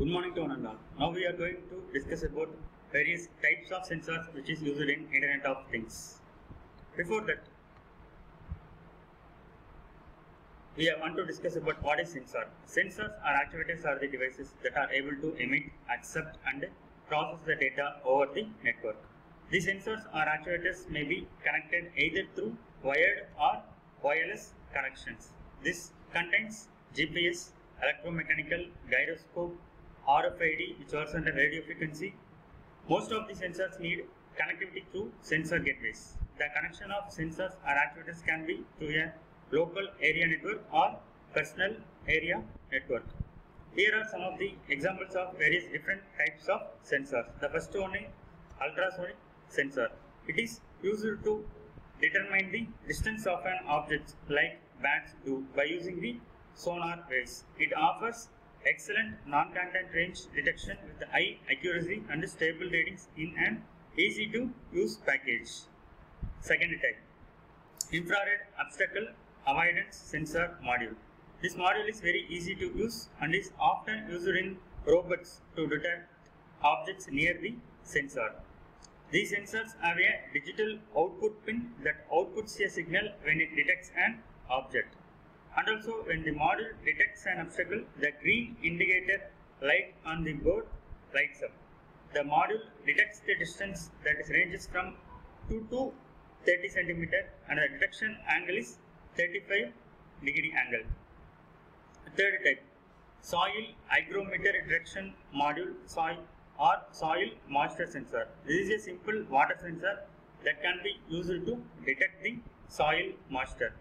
Good morning to one and all. Now we are going to discuss about various types of sensors which is used in Internet of Things. Before that, we are want to discuss about what is sensor. Sensors or actuators are the devices that are able to emit, accept and process the data over the network. The sensors or actuators may be connected either through wired or wireless connections. This contains GPS, electromechanical, gyroscope, RFID which works under radio frequency. Most of the sensors need connectivity through sensor gateways. The connection of sensors or actuators can be through a local area network or personal area network. Here are some of the examples of various different types of sensors. The first one is ultrasonic sensor. It is used to determine the distance of an object like bats do by using the sonar waves. It offers excellent non-contact range detection with high accuracy and stable readings in an easy to use package. Second type infrared obstacle avoidance sensor module. This module is very easy to use and is often used in robots to detect objects near the sensor. These sensors have a digital output pin that outputs a signal when it detects an object. And also when the module detects an obstacle, the green indicator light on the board lights up. The module detects the distance that is ranges from 2 to 30 centimeter and the detection angle is 35 degree angle. Third type, soil hygrometer detection module soil or soil moisture sensor. This is a simple water sensor that can be used to detect the soil moisture.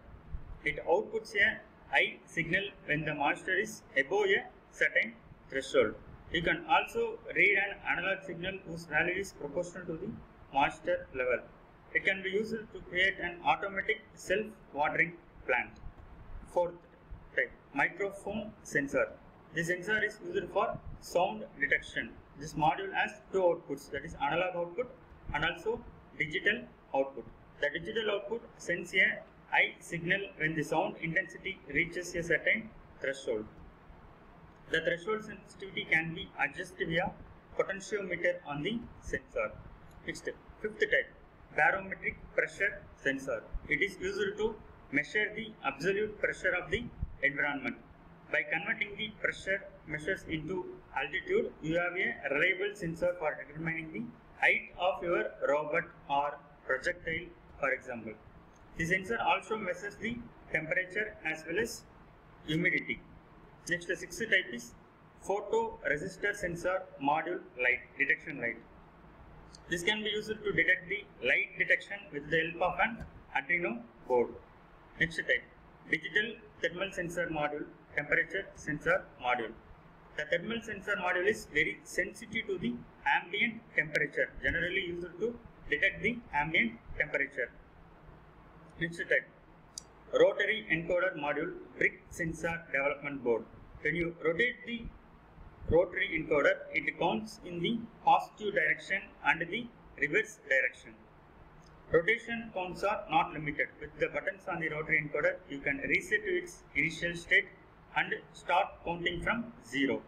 It outputs a high signal when the moisture is above a certain threshold. You can also read an analog signal whose value is proportional to the moisture level. It can be used to create an automatic self-watering plant. Fourth type, microphone sensor. This sensor is used for sound detection. This module has two outputs that is analog output and also digital output. The digital output sends a high signal when the sound intensity reaches a certain threshold. The threshold sensitivity can be adjusted via potentiometer on the sensor. Next, fifth type, barometric pressure sensor. It is used to measure the absolute pressure of the environment. By converting the pressure measures into altitude, you have a reliable sensor for determining the height of your robot or projectile, for example. The sensor also measures the temperature as well as humidity. Next, the sixth type is photoresistor sensor module light detection light. This can be used to detect the light detection with the help of an Arduino board. Next type, digital thermal sensor module temperature sensor module. The thermal sensor module is very sensitive to the ambient temperature, generally used to detect the ambient temperature. Type, rotary encoder module brick sensor development board. When you rotate the rotary encoder, it counts in the positive direction and the reverse direction. Rotation counts are not limited. With the buttons on the rotary encoder, you can reset to its initial state and start counting from zero.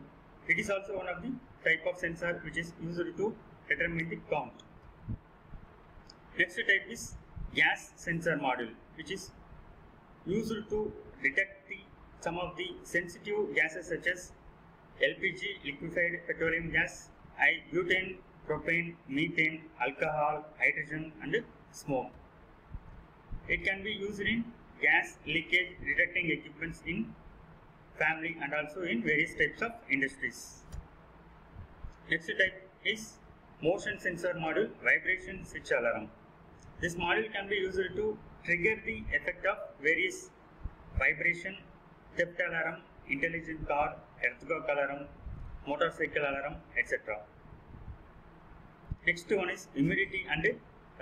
It is also one of the type of sensor which is used to determine the count. Next type is gas sensor module, which is used to detect the some of the sensitive gases such as LPG, liquefied petroleum gas, I butane, propane, methane, alcohol, hydrogen and smoke. It can be used in gas leakage detecting equipments in family and also in various types of industries. Next type is motion sensor module vibration switch alarm. This module can be used to trigger the effect of various vibration, theft alarm, intelligent car, earthquake alarm, motorcycle alarm, etc. Next one is humidity and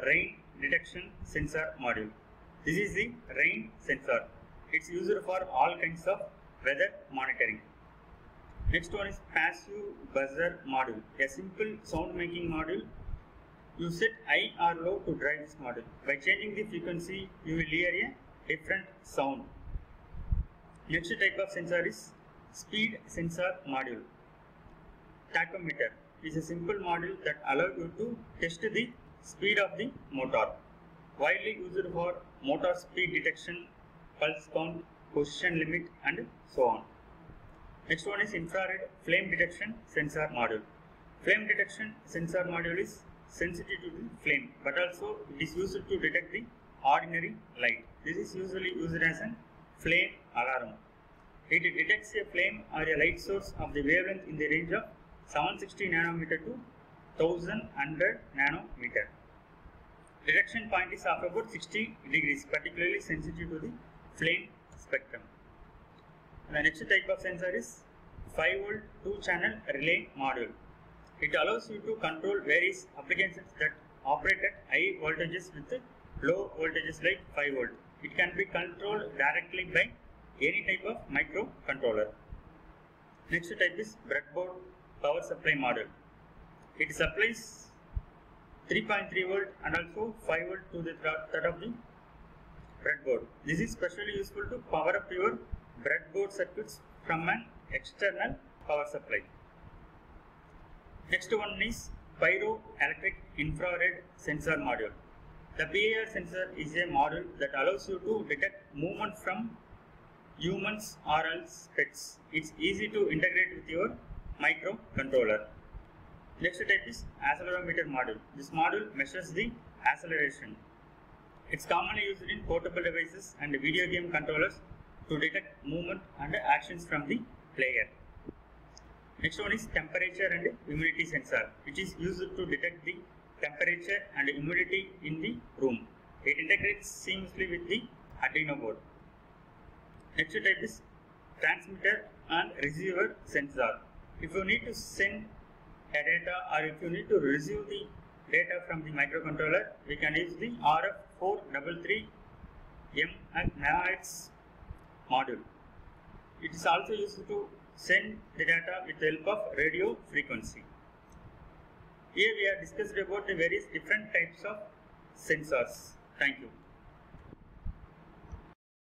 rain detection sensor module. This is the rain sensor. It's used for all kinds of weather monitoring. Next one is passive buzzer module. A simple sound making module. You set high or low to drive this module. By changing the frequency, you will hear a different sound. Next type of sensor is speed sensor module. tachometer is a simple module that allows you to test the speed of the motor. Widely used for motor speed detection, pulse count, position limit and so on. Next one is infrared flame detection sensor module. Flame detection sensor module is sensitive to the flame but also it is used to detect the ordinary light. This is usually used as a flame alarm. It detects a flame or a light source of the wavelength in the range of 760 nanometer to 1100 nanometer. Detection point is of about 60 degrees, particularly sensitive to the flame spectrum. The next type of sensor is 5 volt 2 channel relay module. It allows you to control various applications that operate at high voltages with low voltages like 5 volt. It can be controlled directly by any type of microcontroller. Next type is breadboard power supply model. It supplies 3.3 volt and also 5 volt to the third of the breadboard. This is specially useful to power up your breadboard circuits from an external power supply. Next one is pyroelectric infrared sensor module. The PIR sensor is a module that allows you to detect movement from humans or else pets. It's easy to integrate with your microcontroller. Next type is accelerometer module. This module measures the acceleration. It's commonly used in portable devices and video game controllers to detect movement and actions from the player. Next one is temperature and humidity sensor, which is used to detect the temperature and humidity in the room. It integrates seamlessly with the Arduino board. Next type is transmitter and receiver sensor. If you need to send a data or if you need to receive the data from the microcontroller, we can use the RF433M and MHz module. It is also used to send the data with the help of radio frequency. Here we have discussed about the various different types of sensors. Thank you.